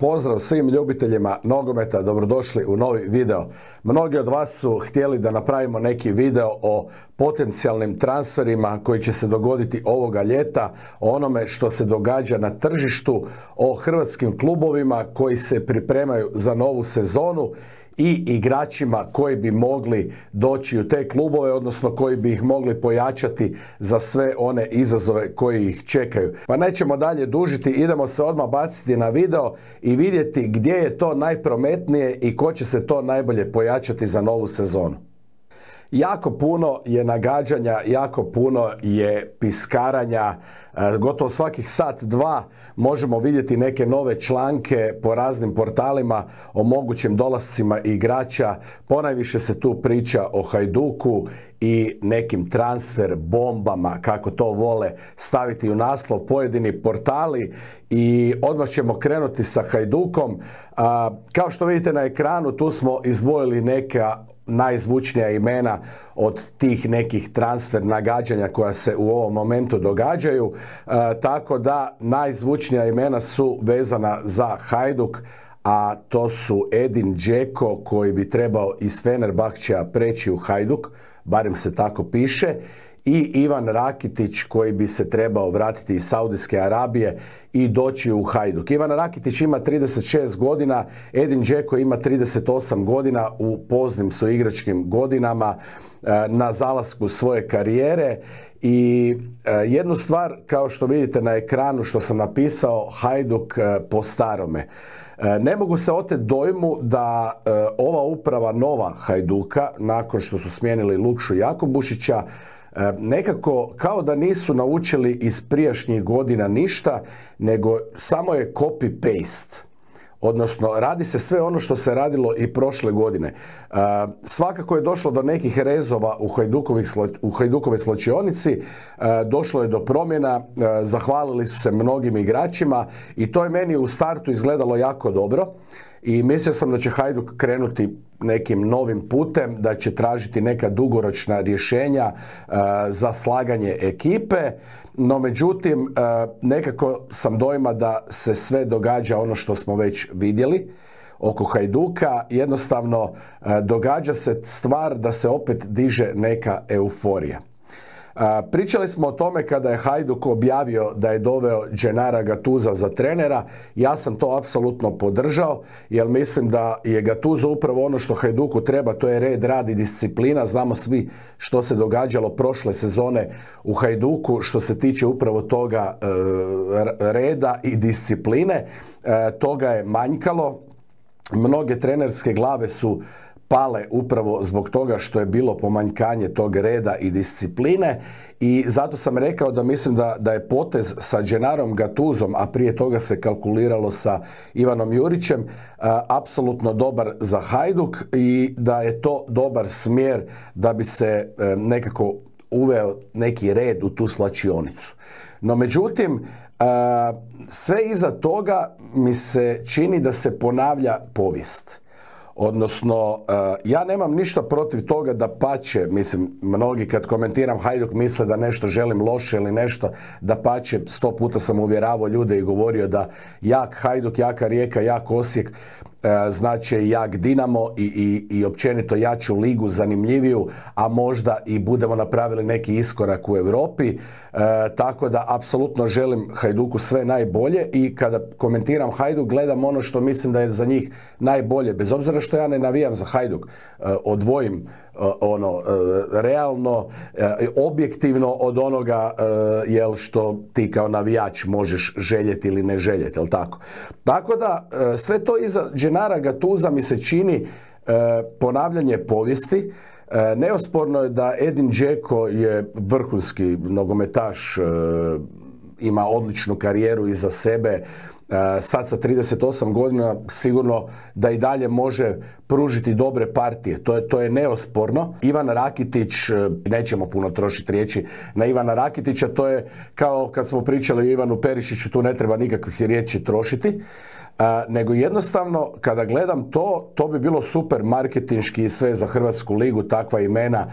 Pozdrav svim ljubiteljima nogometa, dobrodošli u novi video. Mnogi od vas su htjeli da napravimo neki video o potencijalnim transferima koji će se dogoditi ovoga ljeta, o onome što se događa na tržištu, o hrvatskim klubovima koji se pripremaju za novu sezonu i igračima koji bi mogli doći u te klubove, odnosno koji bi ih mogli pojačati za sve one izazove koji ih čekaju. Pa nećemo dalje dužiti, idemo se odmah baciti na video i vidjeti gdje je to najprometnije i ko će se to najbolje pojačati za novu sezonu. Jako puno je nagađanja, jako puno je piskaranja, e, gotovo svakih sat dva možemo vidjeti neke nove članke po raznim portalima o mogućim dolascima igrača. Ponajviše se tu priča o Hajduku i nekim transfer bombama, kako to vole staviti u naslov pojedini portali i odmah ćemo krenuti sa Hajdukom. Kao što vidite na ekranu, tu smo izdvojili neka najzvučnija imena od tih nekih transfer nagađanja koja se u ovom momentu događaju. E, tako da najzvučnija imena su vezana za Hajduk, a to su Edin Džeko koji bi trebao iz Fenerbahčeja preći u Hajduk, barem se tako piše, i Ivan Rakitić koji bi se trebao vratiti iz Saudijske Arabije i doći u Hajduk. Ivan Rakitić ima 36 godina, Edin Džeko ima 38 godina u poznim su igračkim godinama e, na zalasku svoje karijere i e, jednu stvar kao što vidite na ekranu što sam napisao Hajduk e, po starome. Ne mogu se oteti dojmu da ova uprava nova Hajduka, nakon što su smijenili Lukšu Jakobušića, nekako kao da nisu naučili iz prijašnjih godina ništa, nego samo je copy-paste. Odnosno, radi se sve ono što se radilo i prošle godine. E, svakako je došlo do nekih rezova u, u Hajdukove sločionici, e, došlo je do promjena, zahvalili su se mnogim igračima i to je meni u startu izgledalo jako dobro i mislio sam da će Hajduk krenuti nekim novim putem, da će tražiti neka dugoročna rješenja e, za slaganje ekipe, no međutim e, nekako sam dojma da se sve događa ono što smo već vidjeli oko Hajduka, jednostavno e, događa se stvar da se opet diže neka euforija. Pričali smo o tome kada je Hajduk objavio da je doveo Dženara Gatuza za trenera. Ja sam to apsolutno podržao jer mislim da je Gatuza upravo ono što Hajduku treba, to je red, rad i disciplina. Znamo svi što se događalo prošle sezone u Hajduku što se tiče upravo toga e, reda i discipline. E, toga je manjkalo. Mnoge trenerske glave su pale upravo zbog toga što je bilo pomanjkanje tog reda i discipline i zato sam rekao da mislim da, da je potez sa Dženarom Gatuzom, a prije toga se kalkuliralo sa Ivanom Jurićem, apsolutno dobar za Hajduk i da je to dobar smjer da bi se e, nekako uveo neki red u tu slačionicu. No međutim, sve iza toga mi se čini da se ponavlja povijest. Odnosno, e, ja nemam ništa protiv toga da pače, mislim, mnogi kad komentiram Hajduk misle da nešto želim loše ili nešto, da pače, sto puta sam uvjeravao ljude i govorio da jak Hajduk, jaka Rijeka, jak Osijek, Znači jak Dinamo i, i, i općenito jaču ligu zanimljiviju, a možda i budemo napravili neki iskorak u Europi. E, tako da apsolutno želim Hajduku sve najbolje i kada komentiram Hajduk gledam ono što mislim da je za njih najbolje. Bez obzira što ja ne navijam za Hajduk, e, odvojim ono realno objektivno od onoga jel što ti kao navijač možeš željeti ili ne željeti, jel tako? Tako da sve to iza Dženara Gatuza mi se čini ponavljanje povijesti. Neosporno je da Edin Džeko je vrhunski nogometaš, ima odličnu karijeru iza sebe, sad sa 38 godina sigurno da i dalje može pružiti dobre partije. To je, to je neosporno. Ivan Rakitić, e, nećemo puno trošiti riječi na Ivana Rakitića, to je kao kad smo pričali o Ivanu Perišiću, tu ne treba nikakvih riječi trošiti. E, nego jednostavno kada gledam to, to bi bilo super marketinški i sve za Hrvatsku ligu, takva imena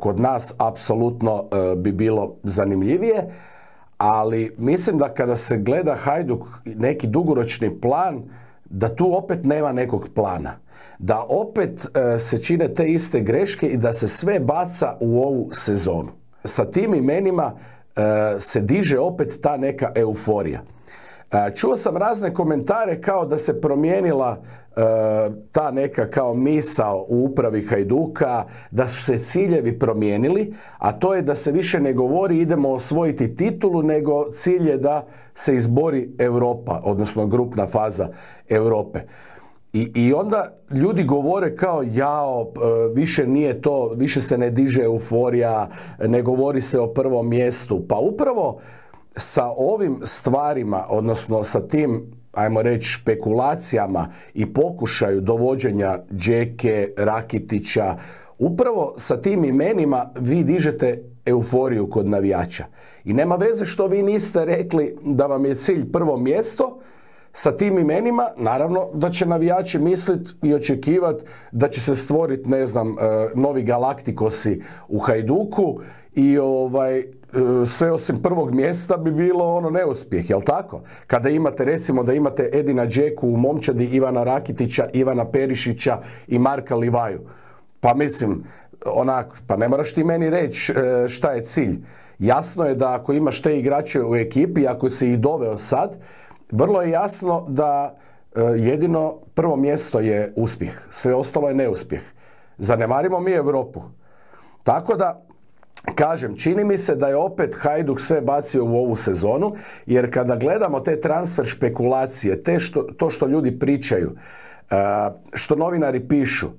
kod nas apsolutno bi bilo zanimljivije ali mislim da kada se gleda Hajduk neki dugoročni plan, da tu opet nema nekog plana. Da opet e, se čine te iste greške i da se sve baca u ovu sezonu. Sa tim imenima e, se diže opet ta neka euforija. E, čuo sam razne komentare kao da se promijenila ta neka kao misao u upravi Hajduka, da su se ciljevi promijenili, a to je da se više ne govori idemo osvojiti titulu, nego cilj je da se izbori Europa, odnosno grupna faza Europe. I, I onda ljudi govore kao jao, više nije to, više se ne diže euforija, ne govori se o prvom mjestu. Pa upravo sa ovim stvarima, odnosno sa tim ajmo reći, špekulacijama i pokušaju dovođenja Džeke, Rakitića, upravo sa tim imenima vi dižete euforiju kod navijača. I nema veze što vi niste rekli da vam je cilj prvo mjesto, sa tim imenima, naravno da će navijači misliti i očekivati da će se stvoriti, ne znam, e, novi galaktikosi u Hajduku i ovaj sve osim prvog mjesta bi bilo ono neuspjeh, jel tako? Kada imate recimo da imate Edina Džeku u momčadi, Ivana Rakitića, Ivana Perišića i Marka Livaju. Pa mislim, onako, pa ne moraš ti meni reći e, šta je cilj. Jasno je da ako imaš te igrače u ekipi, ako si ih doveo sad, vrlo je jasno da e, jedino prvo mjesto je uspjeh. Sve ostalo je neuspjeh. Zanemarimo mi Europu. Tako da Kažem, čini mi se da je opet Hajduk sve bacio u ovu sezonu, jer kada gledamo te transfer špekulacije, te što, to što ljudi pričaju, e, što novinari pišu,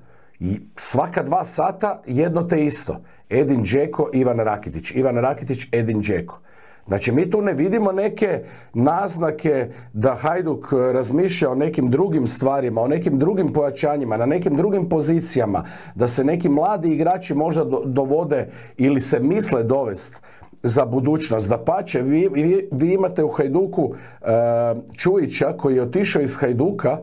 svaka dva sata jedno te isto. Edin Džeko, Ivan Rakitić. Ivan Rakitić, Edin Džeko. Znači mi tu ne vidimo neke naznake da Hajduk razmišlja o nekim drugim stvarima, o nekim drugim pojačanjima, na nekim drugim pozicijama, da se neki mladi igrači možda dovode ili se misle dovest za budućnost. Da pače, vi, vi, imate u Hajduku uh, Čujića koji je otišao iz Hajduka,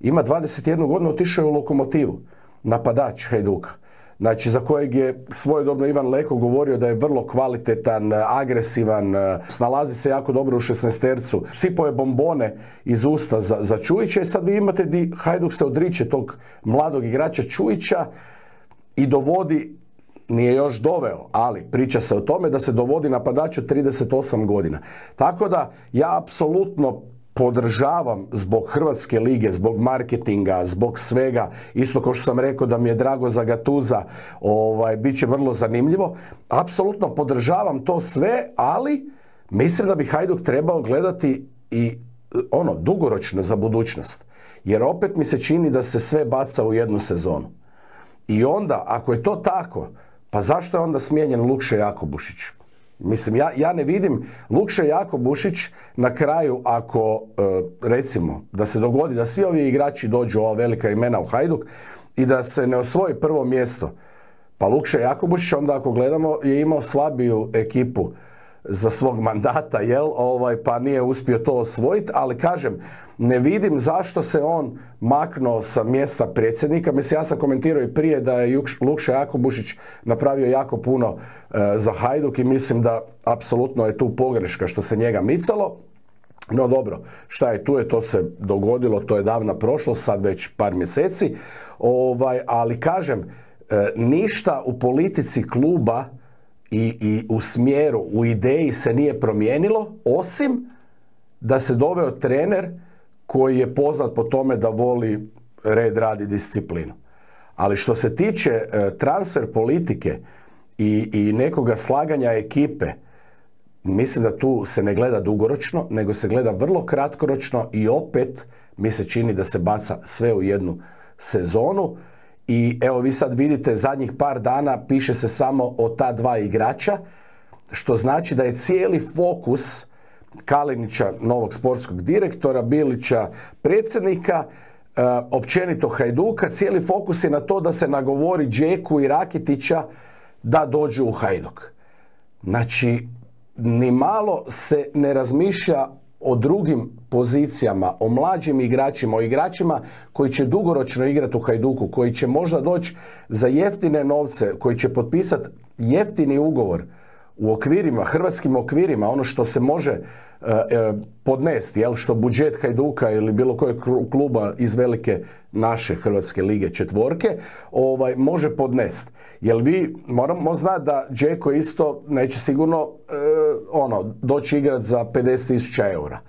ima 21 godinu, otišao je u lokomotivu, napadač Hajduka znači za kojeg je svojedobno Ivan Leko govorio da je vrlo kvalitetan, agresivan, snalazi se jako dobro u šesnestercu, sipao je bombone iz usta za, za Čujića i sad vi imate di Hajduk se odriče tog mladog igrača Čujića i dovodi nije još doveo, ali priča se o tome da se dovodi napadač od 38 godina. Tako da ja apsolutno podržavam zbog Hrvatske lige, zbog marketinga, zbog svega, isto kao što sam rekao da mi je drago za Gatuza, ovaj, bit će vrlo zanimljivo. Apsolutno podržavam to sve, ali mislim da bi Hajduk trebao gledati i ono, dugoročno za budućnost. Jer opet mi se čini da se sve baca u jednu sezonu. I onda, ako je to tako, pa zašto je onda smijenjen Lukše Jakobušić? Mislim, ja, ja ne vidim Lukše Jako Bušić na kraju ako, e, recimo, da se dogodi da svi ovi igrači dođu ova velika imena u Hajduk i da se ne osvoji prvo mjesto. Pa Lukše Jakobušić onda ako gledamo je imao slabiju ekipu za svog mandata, jel? Ovaj, pa nije uspio to osvojiti, ali kažem, ne vidim zašto se on maknuo sa mjesta predsjednika. Mislim, ja sam komentirao i prije da je Lukša Jakobušić napravio jako puno e, za Hajduk i mislim da apsolutno je tu pogreška što se njega micalo. No dobro, šta je tu je, to se dogodilo, to je davna prošlost, sad već par mjeseci. Ovaj, ali kažem, e, ništa u politici kluba i, i u smjeru, u ideji se nije promijenilo, osim da se doveo trener koji je poznat po tome da voli red, radi disciplinu. Ali što se tiče e, transfer politike i, i nekoga slaganja ekipe, mislim da tu se ne gleda dugoročno, nego se gleda vrlo kratkoročno i opet mi se čini da se baca sve u jednu sezonu. I evo vi sad vidite zadnjih par dana piše se samo o ta dva igrača, što znači da je cijeli fokus Kalinića, novog sportskog direktora, Bilića, predsjednika, e, općenito Hajduka, cijeli fokus je na to da se nagovori Džeku i Rakitića da dođu u Hajduk. Znači, ni malo se ne razmišlja o drugim pozicijama, o mlađim igračima, o igračima koji će dugoročno igrati u Hajduku, koji će možda doći za jeftine novce, koji će potpisati jeftini ugovor u okvirima, hrvatskim okvirima, ono što se može podnesti, jel, što budžet Hajduka ili bilo kojeg kluba iz velike naše Hrvatske lige četvorke, ovaj, može podnest. Jel vi, moramo znati da Džeko isto neće sigurno ono, doći igrati za 50.000 eura.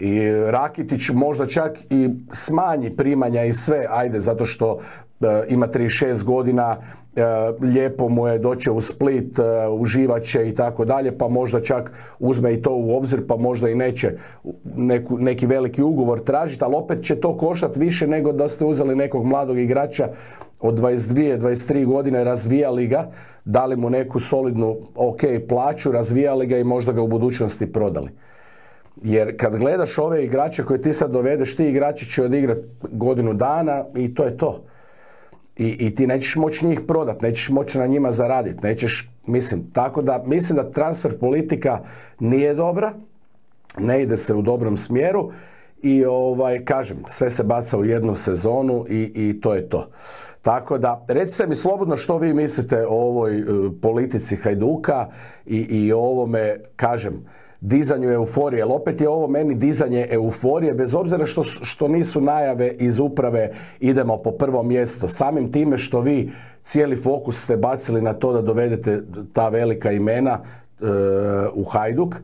I Rakitić možda čak i smanji primanja i sve, ajde, zato što e, ima 36 godina, e, lijepo mu je doći u Split, e, uživat će i tako dalje, pa možda čak uzme i to u obzir, pa možda i neće neku, neki veliki ugovor tražiti, ali opet će to koštati više nego da ste uzeli nekog mladog igrača od 22, 23 godine, razvijali ga, dali mu neku solidnu, ok, plaću, razvijali ga i možda ga u budućnosti prodali. Jer kad gledaš ove igrače koje ti sad dovedeš, ti igrači će odigrati godinu dana i to je to. I, i ti nećeš moći njih prodat, nećeš moći na njima zaraditi, nećeš, mislim, tako da, mislim da transfer politika nije dobra, ne ide se u dobrom smjeru i ovaj, kažem, sve se baca u jednu sezonu i, i to je to. Tako da, recite mi slobodno što vi mislite o ovoj e, politici Hajduka i, i o ovome, kažem, dizanju euforije, ali opet je ovo meni dizanje euforije, bez obzira što, što nisu najave iz uprave idemo po prvo mjesto. Samim time što vi cijeli fokus ste bacili na to da dovedete ta velika imena e, u Hajduk,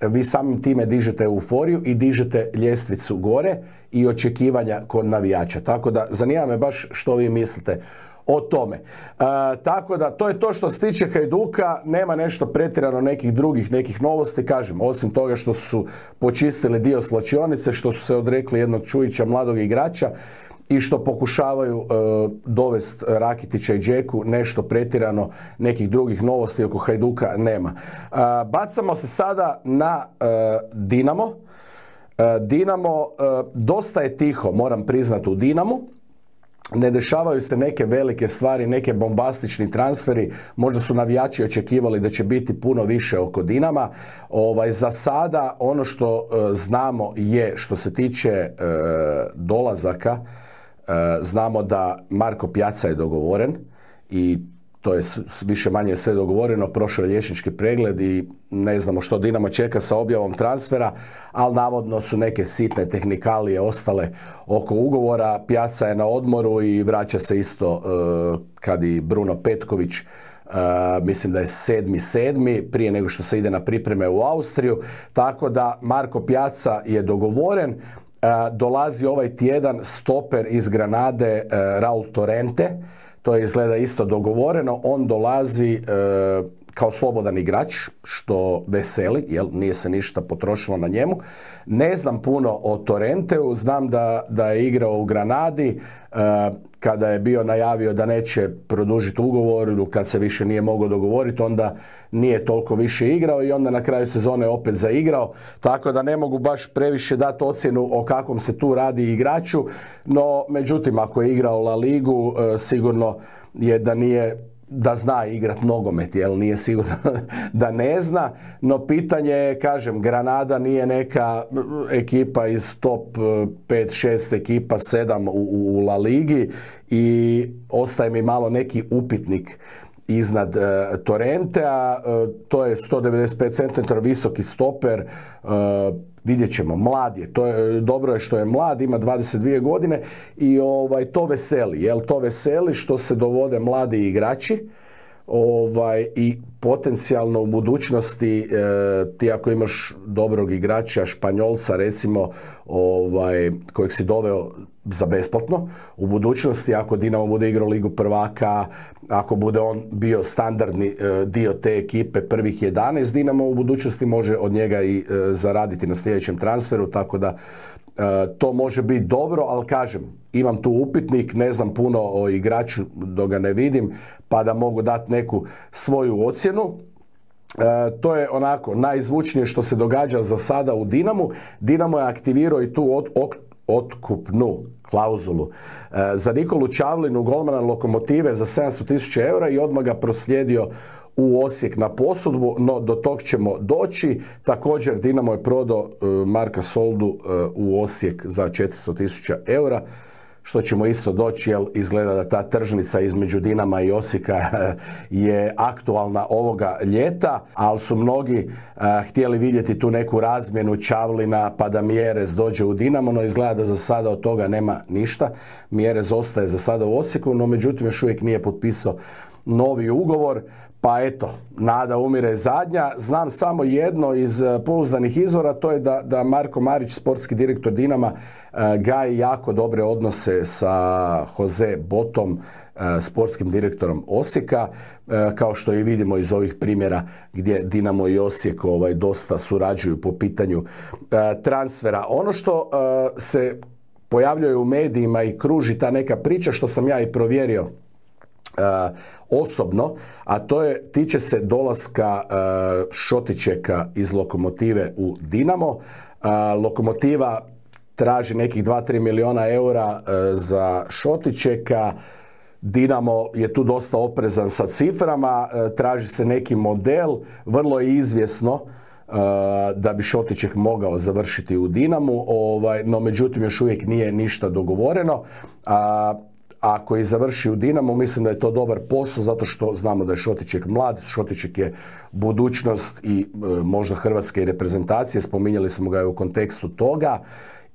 vi samim time dižete euforiju i dižete ljestvicu gore i očekivanja kod navijača. Tako da zanima me baš što vi mislite o tome. E, tako da to je to što se tiče Hajduka, nema nešto pretjerano nekih drugih nekih novosti, kažem, osim toga što su počistili dio slačionice, što su se odrekli jednog Čujića mladog igrača i što pokušavaju uh, dovest Rakitića i Džeku, nešto pretjerano nekih drugih novosti oko Hajduka nema. Uh, bacamo se sada na Dinamo. Dinamo, dosta je tiho, moram priznati, u Dinamu ne dešavaju se neke velike stvari, neke bombastični transferi, možda su navijači očekivali da će biti puno više oko Dinama. Ovaj, za sada ono što e, znamo je što se tiče e, dolazaka, e, znamo da Marko Pjaca je dogovoren i to je više manje sve dogovoreno, prošao je liječnički pregled i ne znamo što Dinamo čeka sa objavom transfera, ali navodno su neke sitne tehnikalije ostale oko ugovora. Pjaca je na odmoru i vraća se isto uh, kad i Bruno Petković Uh, mislim da je sedmi sedmi prije nego što se ide na pripreme u Austriju. Tako da Marko Pjaca je dogovoren. Uh, dolazi ovaj tjedan stoper iz Granade Raul Torrente to izgleda isto dogovoreno, on dolazi e, kao slobodan igrač, što veseli, jel, nije se ništa potrošilo na njemu. Ne znam puno o Torrenteu, znam da, da je igrao u Granadi, e, kada je bio najavio da neće produžiti ugovor kad se više nije mogao dogovoriti, onda nije toliko više igrao i onda na kraju sezone opet zaigrao, tako da ne mogu baš previše dati ocjenu o kakvom se tu radi igraču, no međutim ako je igrao La Ligu e, sigurno je da nije da zna igrat nogomet, jel nije sigurno da ne zna, no pitanje je, kažem, Granada nije neka ekipa iz top 5-6 ekipa, 7 u, u La Ligi i ostaje mi malo neki upitnik iznad uh, Torrentea, uh, to je 195 cm visoki stoper, uh, vidjet ćemo, mlad je, to je, dobro je što je mlad, ima 22 godine i ovaj, to veseli, jel? To veseli što se dovode mladi igrači ovaj, i potencijalno u budućnosti e, ti ako imaš dobrog igrača Španjolca recimo ovaj, kojeg si doveo za besplatno. U budućnosti ako Dinamo bude igrao ligu prvaka, ako bude on bio standardni e, dio te ekipe prvih 11, Dinamo u budućnosti može od njega i e, zaraditi na sljedećem transferu, tako da to može biti dobro, ali kažem, imam tu upitnik, ne znam puno o igraču dok ga ne vidim, pa da mogu dati neku svoju ocjenu. to je onako najzvučnije što se događa za sada u Dinamu. Dinamo je aktivirao i tu od, otkupnu klauzulu e, za Nikolu Čavlinu, golmana lokomotive za 700 tisuća eura i odmah ga proslijedio u Osijek na posudbu, no do tog ćemo doći. Također Dinamo je prodao e, Marka Soldu e, u Osijek za 400 tisuća eura, što ćemo isto doći, jer izgleda da ta tržnica između Dinama i Osijeka je aktualna ovoga ljeta, ali su mnogi htjeli vidjeti tu neku razmjenu Čavlina pa da Mjerez dođe u Dinamo, no izgleda da za sada od toga nema ništa. Mjerez ostaje za sada u Osijeku, no međutim još uvijek nije potpisao novi ugovor. Pa eto, nada umire zadnja. Znam samo jedno iz e, pouzdanih izvora, to je da, da Marko Marić, sportski direktor Dinama, e, gaji jako dobre odnose sa Jose Botom, e, sportskim direktorom Osijeka, kao što i vidimo iz ovih primjera gdje Dinamo i Osijek ovaj, dosta surađuju po pitanju transfera. Ono što se pojavljuje u medijima i kruži ta neka priča, što sam ja i provjerio osobno, a to je tiče se dolaska Šotičeka iz Lokomotive u Dinamo. Lokomotiva traži nekih 2-3 miliona eura za Šotičeka. Dinamo je tu dosta oprezan sa ciframa, traži se neki model, vrlo je izvjesno da bi Šotiček mogao završiti u Dinamu, ovaj, no međutim još uvijek nije ništa dogovoreno. A, ako je završi u Dinamo, mislim da je to dobar posao zato što znamo da je Šotiček mlad, Šotiček je budućnost i e, možda hrvatske reprezentacije, spominjali smo ga u kontekstu toga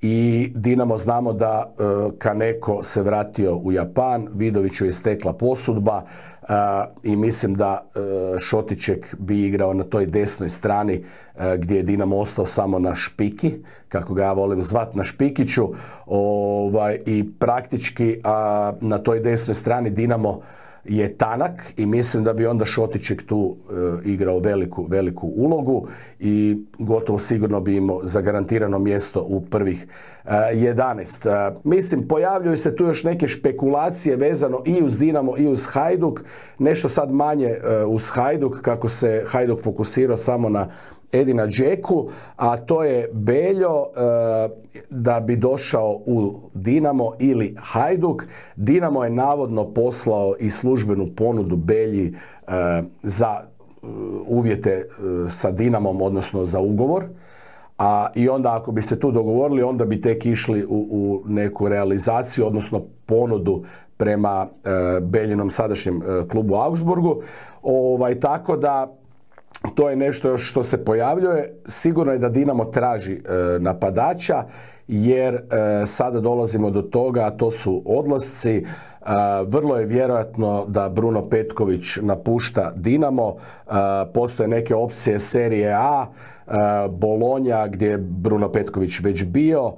i Dinamo znamo da e, Kaneko se vratio u Japan, Vidoviću je stekla posudba e, i mislim da e, Šotiček bi igrao na toj desnoj strani gdje je Dinamo ostao samo na špiki, kako ga ja volim zvat na špikiću ovaj, i praktički na toj desnoj strani Dinamo je tanak i mislim da bi onda Šotićek tu e, igrao veliku, veliku ulogu i gotovo sigurno bi imao zagarantirano mjesto u prvih 11. E, e, mislim, pojavljuju se tu još neke špekulacije vezano i uz Dinamo i uz Hajduk, nešto sad manje uz Hajduk, kako se Hajduk fokusirao samo na Edina Džeku, a to je Beljo e, da bi došao u Dinamo ili Hajduk. Dinamo je navodno poslao i službenu ponudu Belji e, za e, uvjete sa Dinamom, odnosno za ugovor. A i onda ako bi se tu dogovorili, onda bi tek išli u, u neku realizaciju, odnosno ponudu prema Beljinom sadašnjem klubu Augsburgu. Ovaj, tako da to je nešto što se pojavljuje. Sigurno je da Dinamo traži e, napadača jer e, sada dolazimo do toga, a to su odlasci. E, vrlo je vjerojatno da Bruno Petković napušta Dinamo. Postoje neke opcije serije A, Bolonja gdje je Bruno Petković već bio.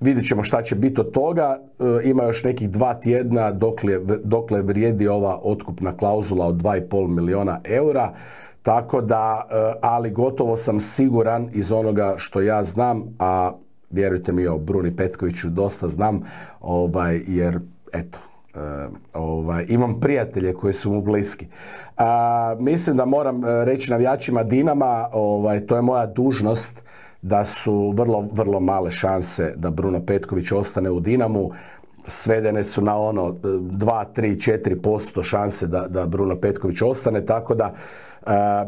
vidjet ćemo šta će biti od toga. ima još nekih dva tjedna dokle, dokle vrijedi ova otkupna klauzula od 2,5 miliona eura. Tako da, e, ali gotovo sam siguran iz onoga što ja znam, a vjerujte mi o Bruni Petkoviću dosta znam, ovaj, jer eto, e, ovaj, imam prijatelje koji su mu bliski. A, mislim da moram e, reći navijačima Dinama, ovaj, to je moja dužnost da su vrlo, vrlo male šanse da Bruno Petković ostane u Dinamu svedene su na ono 2, 3, 4% šanse da, da Bruno Petković ostane, tako da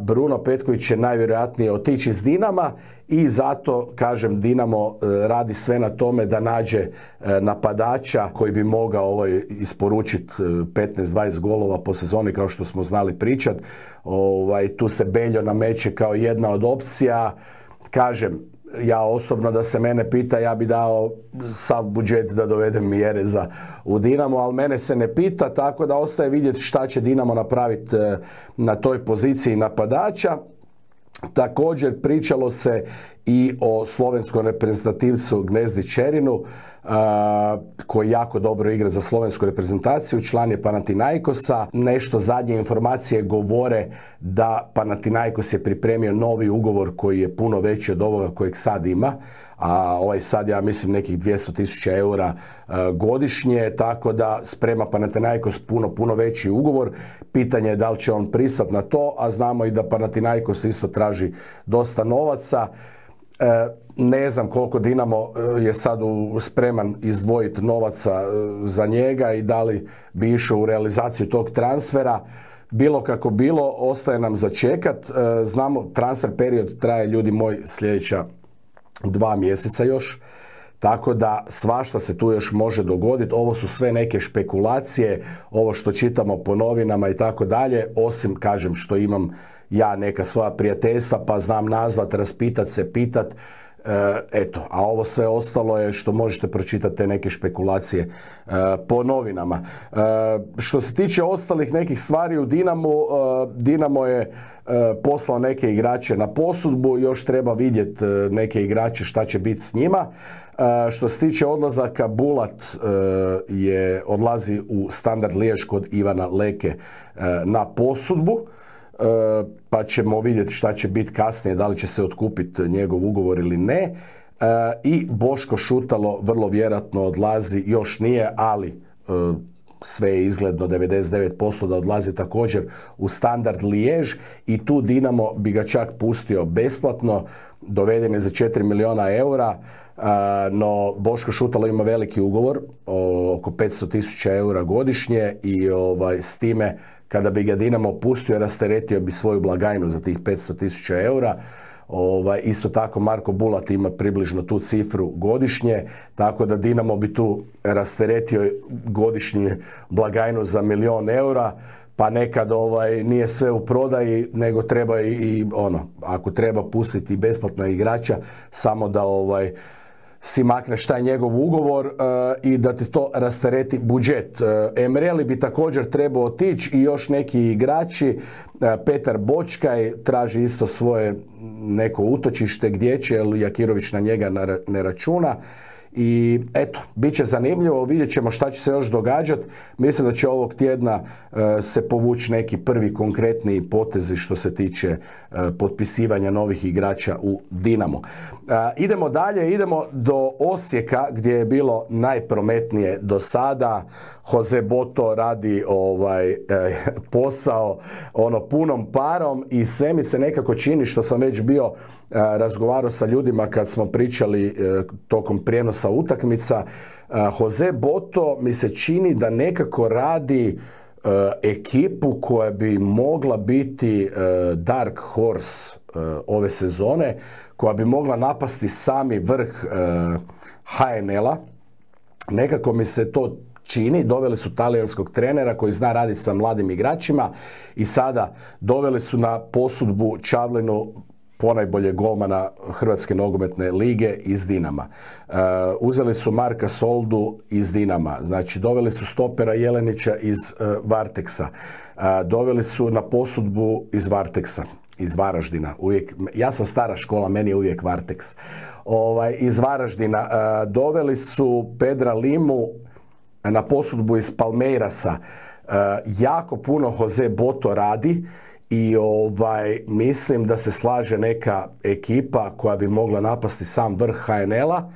Bruno Petković će najvjerojatnije otići iz Dinama i zato, kažem, Dinamo e, radi sve na tome da nađe e, napadača koji bi mogao ovaj, isporučiti 15-20 e, golova po sezoni kao što smo znali pričat. Ovaj, tu se Beljo nameće kao jedna od opcija. Kažem, ja osobno da se mene pita, ja bi dao sav budžet da dovedem Mjereza u Dinamo, ali mene se ne pita, tako da ostaje vidjeti šta će Dinamo napraviti e, na toj poziciji napadača. Također pričalo se i o slovenskom reprezentativcu Gnezdi Čerinu, koji jako dobro igra za slovensku reprezentaciju, član je Panathinaikosa. Nešto zadnje informacije govore da Panathinaikos je pripremio novi ugovor koji je puno veći od ovoga kojeg sad ima, a ovaj sad ja mislim nekih 200 tisuća eura godišnje, tako da sprema Panathinaikos puno, puno veći ugovor. Pitanje je da li će on pristati na to, a znamo i da Panathinaikos isto traži dosta novaca. E, ne znam koliko Dinamo e, je sad spreman izdvojiti novaca e, za njega i da li bi išao u realizaciju tog transfera. Bilo kako bilo, ostaje nam začekat. Znamo, transfer period traje, ljudi moji, sljedeća dva mjeseca još. Tako da svašta se tu još može dogoditi. Ovo su sve neke špekulacije, ovo što čitamo po novinama i tako dalje, osim kažem što imam ja neka svoja prijateljstva pa znam nazvat, raspitat se, pitat. E, eto, a ovo sve ostalo je što možete pročitati te neke špekulacije e, po novinama. E, što se tiče ostalih nekih stvari u Dinamu, Dinamo je poslao neke igrače na posudbu, još treba vidjeti neke igrače šta će biti s njima. Što se tiče odlazaka, Bulat je odlazi u Standard Lijež kod Ivana Leke na posudbu. Pa ćemo vidjeti šta će biti kasnije, da li će se otkupiti njegov ugovor ili ne. I Boško Šutalo vrlo vjerojatno odlazi, još nije, ali sve je izgledno 99% da odlazi također u standard Lijež i tu Dinamo bi ga čak pustio besplatno, doveden je za 4 miliona eura, no Boško Šutalo ima veliki ugovor, oko 500 tisuća eura godišnje i ovaj, s time kada bi ga Dinamo pustio, rasteretio bi svoju blagajnu za tih 500 tisuća eura. Ovaj, isto tako Marko Bulat ima približno tu cifru godišnje, tako da Dinamo bi tu rasteretio godišnju blagajnu za milion eura, pa nekad ovaj, nije sve u prodaji, nego treba i, ono, ako treba pustiti besplatno igrača, samo da ovaj, si makneš taj njegov ugovor e, i da ti to rastereti budžet. Uh, Emreli bi također trebao otići i još neki igrači. E, Petar Bočkaj traži isto svoje neko utočište gdje će, jer Jakirović na njega ne računa. I eto, bit će zanimljivo, vidjet ćemo šta će se još događati. Mislim da će ovog tjedna e, se povući neki prvi konkretni potezi što se tiče e, potpisivanja novih igrača u Dinamo. E, idemo dalje, idemo do Osijeka gdje je bilo najprometnije do sada. Jose Boto radi ovaj posao ono punom parom i sve mi se nekako čini što sam već bio razgovarao sa ljudima kad smo pričali tokom prijenosa utakmica. Jose Boto mi se čini da nekako radi ekipu koja bi mogla biti dark horse ove sezone, koja bi mogla napasti sami vrh HNL-a. Nekako mi se to čini, doveli su talijanskog trenera koji zna raditi sa mladim igračima i sada doveli su na posudbu Čavlinu ponajbolje golmana Hrvatske nogometne lige iz Dinama. Uh, uzeli su Marka Soldu iz Dinama, znači doveli su stopera Jelenića iz uh, Varteksa, uh, doveli su na posudbu iz Varteksa, iz Varaždina. Uvijek, ja sam stara škola, meni je uvijek Varteks. Ovaj, iz Varaždina. Doveli su Pedra Limu na posudbu iz Palmeirasa. Jako puno Jose Boto radi i ovaj, mislim da se slaže neka ekipa koja bi mogla napasti sam vrh HNL-a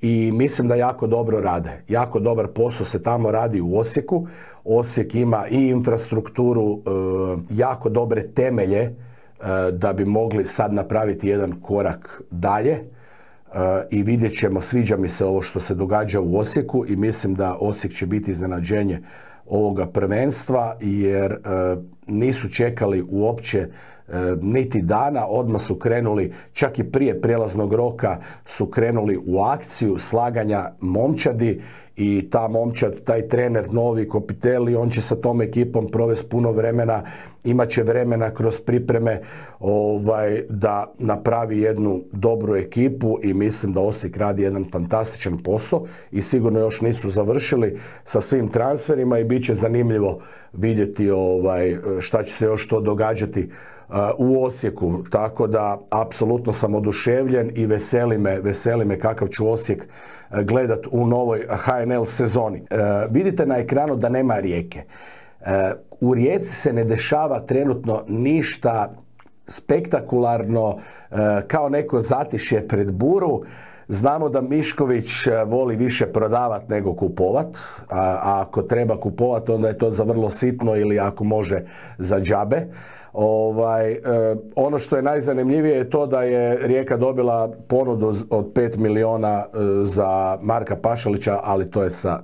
i mislim da jako dobro rade. Jako dobar posao se tamo radi u Osijeku. Osijek ima i infrastrukturu, e, jako dobre temelje e, da bi mogli sad napraviti jedan korak dalje e, i vidjet ćemo, sviđa mi se ovo što se događa u Osijeku i mislim da Osijek će biti iznenađenje ovoga prvenstva jer nisu čekali uopće e, niti dana, odmah su krenuli, čak i prije prijelaznog roka su krenuli u akciju slaganja momčadi i ta momčad, taj trener novi Kopiteli, on će sa tom ekipom provesti puno vremena, imat će vremena kroz pripreme ovaj, da napravi jednu dobru ekipu i mislim da Osijek radi jedan fantastičan posao i sigurno još nisu završili sa svim transferima i bit će zanimljivo vidjeti ovaj, šta će se još to događati u Osijeku, tako da apsolutno sam oduševljen i veseli me, veseli me kakav ću Osijek gledat u novoj HNL sezoni. Vidite na ekranu da nema rijeke. U rijeci se ne dešava trenutno ništa spektakularno kao neko zatišje pred buru. Znamo da Mišković e, voli više prodavat nego kupovat, a, ako treba kupovat onda je to za vrlo sitno ili ako može za džabe. Ovaj, ono što je najzanimljivije je to da je Rijeka dobila ponudu od 5 miliona za Marka Pašalića, ali to je sa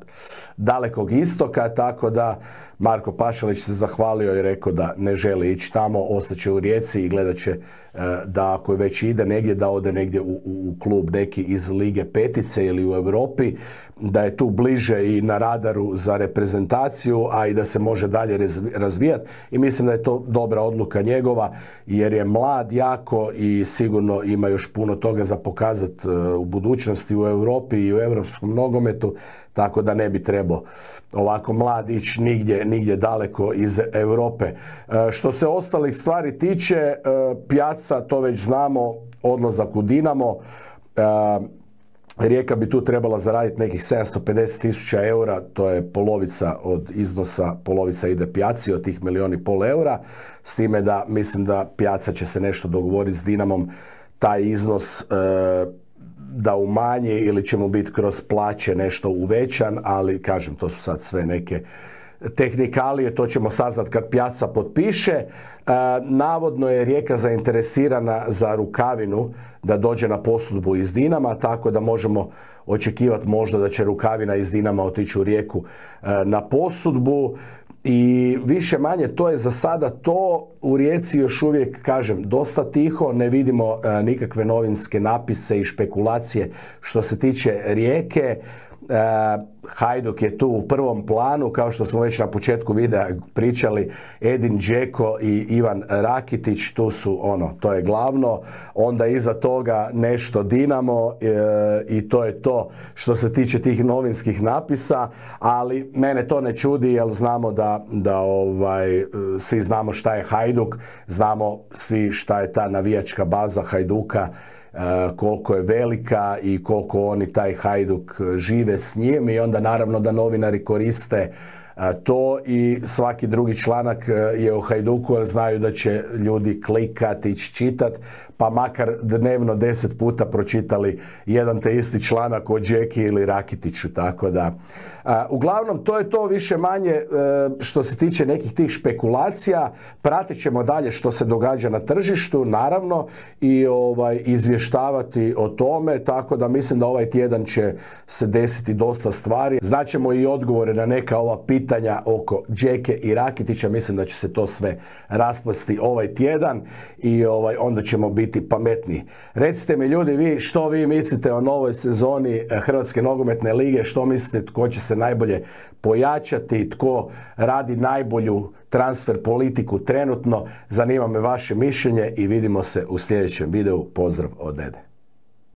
dalekog istoka, tako da Marko Pašalić se zahvalio i rekao da ne želi ići tamo, ostaće u Rijeci i gledat će da ako već ide negdje, da ode negdje u, u klub neki iz Lige Petice ili u Europi, da je tu bliže i na radaru za reprezentaciju, a i da se može dalje razvijati i mislim da je to dobra odluka njegova jer je mlad jako i sigurno ima još puno toga za pokazati u budućnosti u Europi i u europskom nogometu, tako da ne bi trebao ovako mlad ići nigdje, nigdje daleko iz Europe. E, što se ostalih stvari tiče, e, Pjaca, to već znamo, odlazak u Dinamo, e, Rijeka bi tu trebala zaraditi nekih 750 tisuća eura, to je polovica od iznosa, polovica ide Pjaci od tih milijun i pol eura, s time da mislim da Pjaca će se nešto dogovoriti s Dinamom, taj iznos da umanji ili će mu biti kroz plaće nešto uvećan, ali kažem, to su sad sve neke tehnikalije, to ćemo saznat kad Pjaca potpiše. E, navodno je Rijeka zainteresirana za Rukavinu da dođe na posudbu iz Dinama, tako da možemo očekivati možda da će Rukavina iz Dinama otići u Rijeku e, na posudbu i više manje to je za sada to u Rijeci još uvijek kažem dosta tiho, ne vidimo e, nikakve novinske napise i špekulacije što se tiče Rijeke. Hajduk je tu u prvom planu, kao što smo već na početku videa pričali, Edin Džeko i Ivan Rakitić, tu su ono, to je glavno, onda iza toga nešto Dinamo e, i to je to što se tiče tih novinskih napisa, ali mene to ne čudi jer znamo da, da ovaj, svi znamo šta je Hajduk, znamo svi šta je ta navijačka baza Hajduka, koliko je velika i koliko oni taj Hajduk žive s njim i onda naravno da novinari koriste e, to i svaki drugi članak e, je o Hajduku jer znaju da će ljudi klikati, čitat, pa makar dnevno deset puta pročitali jedan te isti članak o Džeki ili Rakitiću, tako da. uglavnom, to je to više manje e, što se tiče nekih tih špekulacija. Pratit ćemo dalje što se događa na tržištu, naravno, i ovaj, izvještavati o tome, tako da mislim da ovaj tjedan će se desiti dosta stvari. Znaćemo i odgovore na neka ova pitanja oko Džeke i Rakitića, mislim da će se to sve rasplesti ovaj tjedan i ovaj, onda ćemo biti pametniji. Recite mi ljudi vi što vi mislite o novoj sezoni eh, Hrvatske nogometne lige, što mislite tko će se najbolje pojačati, tko radi najbolju transfer politiku trenutno. Zanima me vaše mišljenje i vidimo se u sljedećem videu. Pozdrav od Dede.